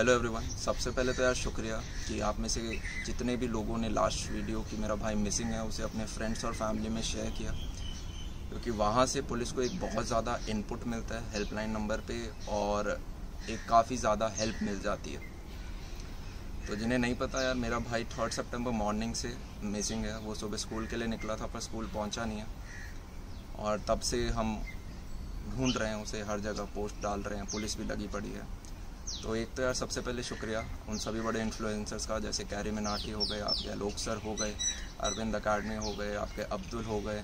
Hello everyone सबसे पहले तो यार शुक्रिया कि आप में से जितने भी लोगों ने लास्ट वीडियो कि मेरा भाई मिसिंग है, उसे अपने फ्रेंड्स और फैमिली में शेयर किया। क्योंकि वहाँ से पुलिस को एक बहुत ज़्यादा इनपुट मिलता है हेल्पलाइन नंबर पे, और एक काफ़ी ज़्यादा हेल्प मिल जाती है। तो जिन्हें नहीं पता यार, मेरा भाई थर्ड सितंबर मॉर्निंग से मिसिंग है। वो सुबह स्कूल के लिए निकला था, पर स्कूल पहुँचा नहीं है। और तब से हम ढूंढ रहे हैं, उसे हर जगह पोस्ट डाल रहे हैं। पुलिस भी लगी पड़ी है। तो एक तो यार सबसे पहले शुक्रिया उन सभी बड़े इन्फ्लुएंसर्स का, जैसे कैरी मिनाटी हो गए, आपके अलोक सर हो गए अरविंद अकाडमी हो गए, आपके अब्दुल हो गए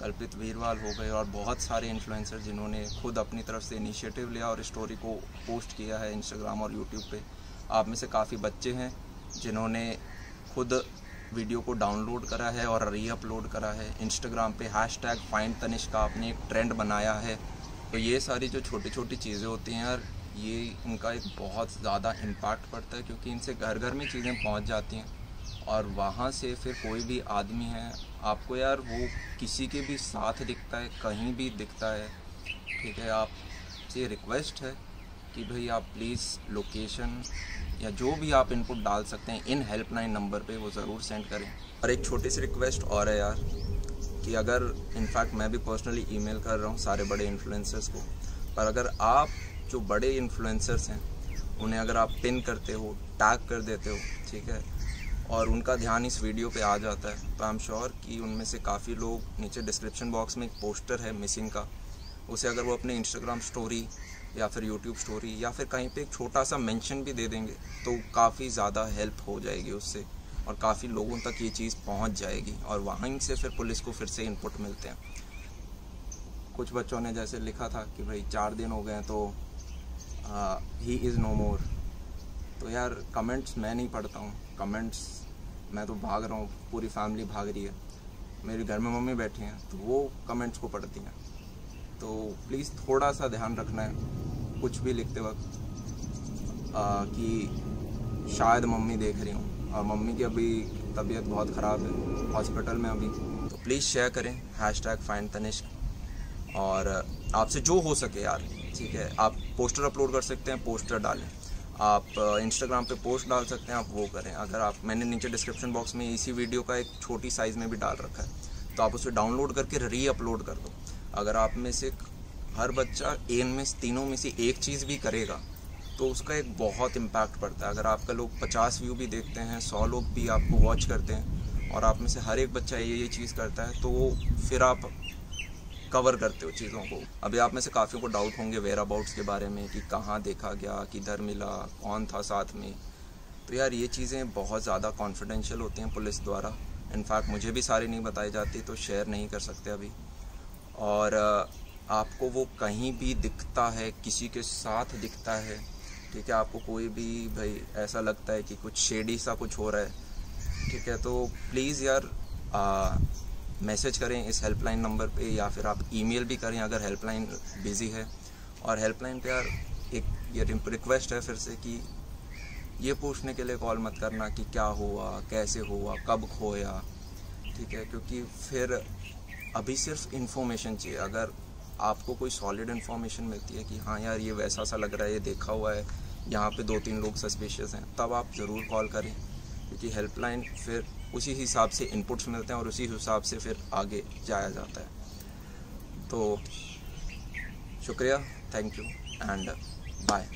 कल्पित वीरवाल हो गए और बहुत सारे इन्फ्लुएंसर जिन्होंने खुद अपनी तरफ़ से इनिशिएटिव लिया और स्टोरी को पोस्ट किया है इंस्टाग्राम और यूट्यूब पे। आप में से काफ़ी बच्चे हैं जिन्होंने खुद वीडियो को डाउनलोड करा है और री अपलोड करा है। इंस्टाग्राम पे हैश टैग फाइंड तनिष का आपने एक ट्रेंड बनाया है। तो ये सारी जो छोटी छोटी चीज़ें होती हैं यार ये इनका एक बहुत ज़्यादा इम्पैक्ट पड़ता है क्योंकि इनसे घर घर में चीज़ें पहुँच जाती हैं और वहाँ से फिर कोई भी आदमी है, आपको यार वो किसी के भी साथ दिखता है, कहीं भी दिखता है, ठीक है? आपसे रिक्वेस्ट है कि भाई आप प्लीज़ लोकेशन या जो भी आप इनपुट डाल सकते हैं, इन हेल्पलाइन नंबर पे वो ज़रूर सेंड करें। और एक छोटी सी रिक्वेस्ट और है यार कि अगर इनफैक्ट मैं भी पर्सनली ईमेल कर रहा हूँ सारे बड़े इन्फ्लुएंसर्स को, पर अगर आप जो बड़े इन्फ्लुएंसर्स हैं, उन्हें अगर आप पिन करते हो टैग कर देते हो, ठीक है? और उनका ध्यान इस वीडियो पे आ जाता है तो आई एम श्योर कि उनमें से काफ़ी लोग नीचे डिस्क्रिप्शन बॉक्स में एक पोस्टर है मिसिंग का। उसे अगर वो अपने इंस्टाग्राम स्टोरी या फिर यूट्यूब स्टोरी या फिर कहीं पे एक छोटा सा मेंशन भी दे देंगे तो काफ़ी ज़्यादा हेल्प हो जाएगी उससे और काफ़ी लोगों तक ये चीज़ पहुँच जाएगी और वहीं से फिर पुलिस को फिर से इनपुट मिलते हैं। कुछ बच्चों ने जैसे लिखा था कि भाई चार दिन हो गए तो ही इज़ नो मोर तो यार कमेंट्स मैं नहीं पढ़ता हूँ. कमेंट्स मैं तो भाग रहा हूँ. पूरी फैमिली भाग रही है. मेरे घर में मम्मी बैठी हैं तो वो कमेंट्स को पढ़ती हैं. तो प्लीज़ थोड़ा सा ध्यान रखना है, कुछ भी लिखते वक्त कि शायद मम्मी देख रही हूँ. और मम्मी की अभी तबीयत बहुत ख़राब है हॉस्पिटल में अभी. तो प्लीज़ शेयर करें हैश टैग फाइन तनिष्क और आपसे जो हो सके यार, ठीक है? आप पोस्टर अपलोड कर सकते हैं पोस्टर डालें। आप इंस्टाग्राम पे पोस्ट डाल सकते हैं, आप वो करें। अगर आप, मैंने नीचे डिस्क्रिप्शन बॉक्स में इसी वीडियो का एक छोटी साइज़ में भी डाल रखा है तो आप उसे डाउनलोड करके री अपलोड कर दो। अगर आप में से हर बच्चा एन में तीनों में से एक चीज़ भी करेगा तो उसका एक बहुत इम्पैक्ट पड़ता है। अगर आपका लोग पचास व्यू भी देखते हैं, सौ लोग भी आपको वॉच करते हैं, और आप में से हर एक बच्चा ये ये चीज़ करता है तो वो फिर आप कवर करते हो चीज़ों को। अभी आप में से काफ़ियों को डाउट होंगे वेयर अबाउट्स के बारे में कि कहाँ देखा गया किधर मिला कौन था साथ में। तो यार ये चीज़ें बहुत ज़्यादा कॉन्फिडेंशियल होती हैं पुलिस द्वारा। इनफैक्ट मुझे भी सारी नहीं बताई जाती तो शेयर नहीं कर सकते अभी। और आपको वो कहीं भी दिखता है किसी के साथ दिखता है ठीक है आपको कोई भी भाई ऐसा लगता है कि कुछ शेडी सा कुछ हो रहा है ठीक है तो प्लीज़ यार आ, मैसेज करें इस हेल्पलाइन नंबर पे या फिर आप ईमेल भी करें अगर हेल्पलाइन बिज़ी है। और हेल्पलाइन पे यार एक ये रिक्वेस्ट है फिर से कि ये पूछने के लिए कॉल मत करना कि क्या हुआ, कैसे हुआ, कब खोया, ठीक है? क्योंकि फिर अभी सिर्फ़ इन्फॉर्मेशन चाहिए। अगर आपको कोई सॉलिड इन्फॉर्मेशन मिलती है कि हाँ यार ये वैसा सा लग रहा है, ये देखा हुआ है, यहाँ पे दो तीन लोग सस्पिशियस हैं, तब आप ज़रूर कॉल करें। क्योंकि हेल्पलाइन फिर उसी हिसाब से इनपुट्स मिलते हैं और उसी हिसाब से फिर आगे जाया जाता है। तो शुक्रिया थैंक यू एंड बाय